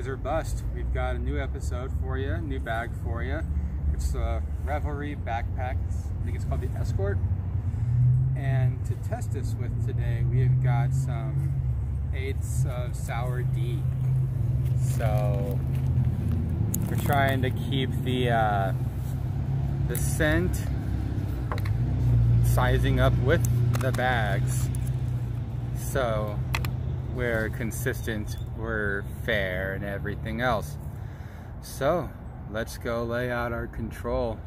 Boys Bust. We've got a new episode for you, new bag for you. It's a Revelry backpack. I think it's called the Escort. And to test this with today, we've got some eighths of Sour D. So we're trying to keep the uh, the scent sizing up with the bags. So we're consistent, we're fair and everything else. So let's go lay out our control.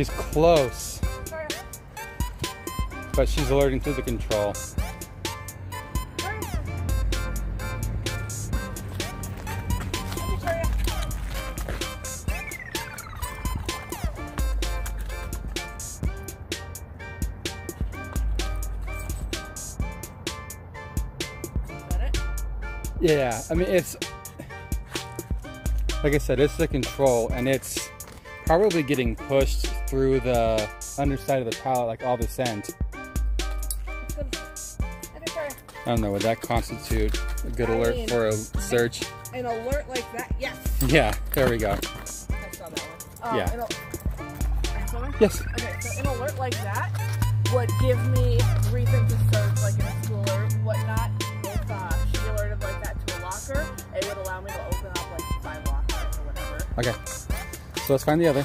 She's close, but she's alerting to the control. Yeah, I mean, it's like I said, it's the control, and it's probably getting pushed through the underside of the pallet, like all the scent. I don't know, would that constitute a good I alert mean- for a search? An alert like that, yes. Yeah, there we go. I saw that one. Um, Yeah. Yes. Okay, so an alert like that would give me reason to search, like in a school or whatnot. If uh, she alerted like that to a locker, it would allow me to open up like five lockers or whatever. Okay. So let's find the other.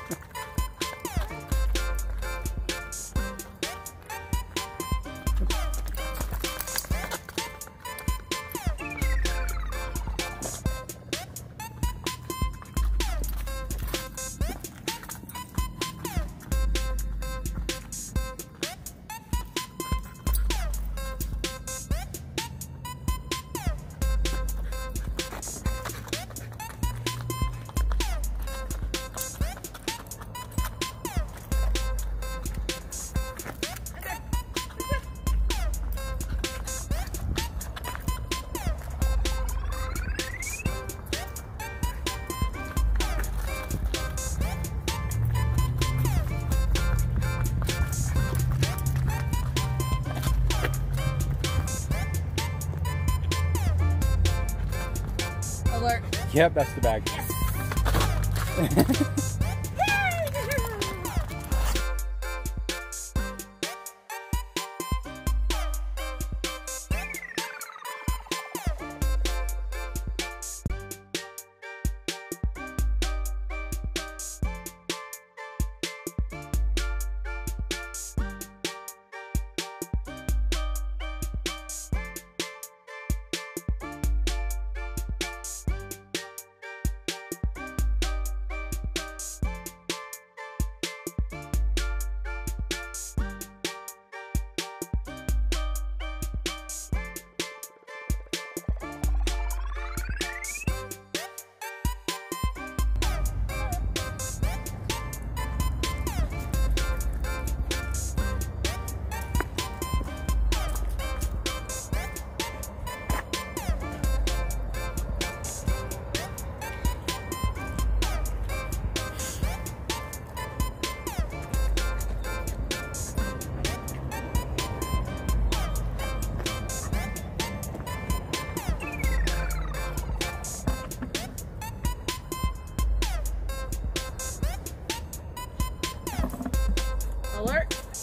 Alert. Yep, that's the bag.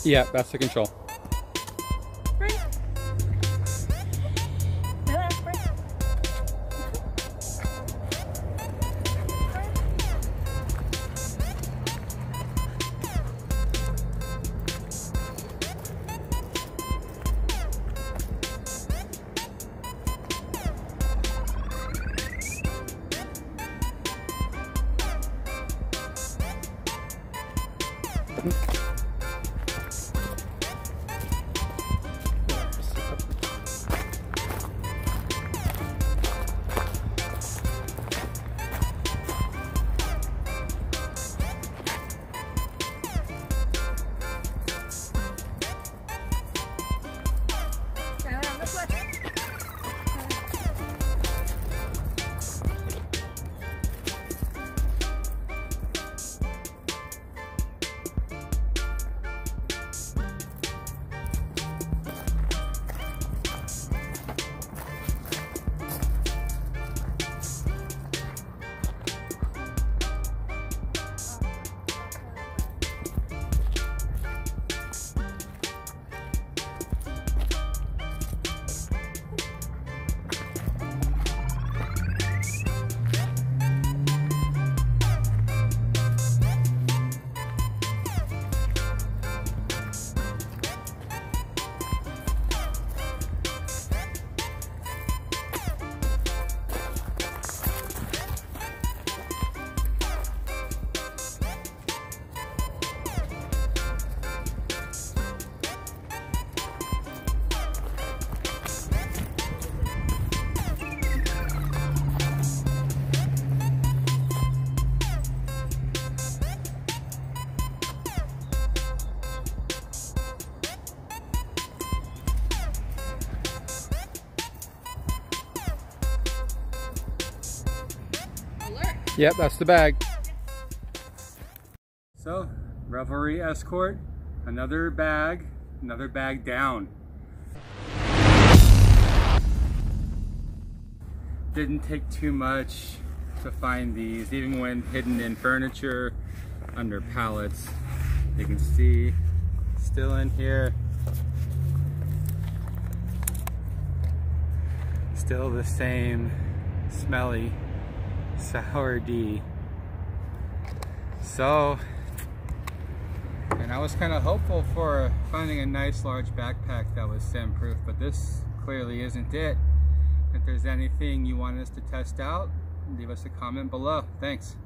Yeah, that's the control. Bring. Turn Yep, that's the bag. So, Revelry Escort, another bag, another bag down. Didn't take too much to find these, even when hidden in furniture, under pallets. You can see, still in here. Still the same smelly sour D. So, and I was kind of hopeful for finding a nice large backpack that was SIM proof, but this clearly isn't it. If there's anything you want us to test out, leave us a comment below. Thanks.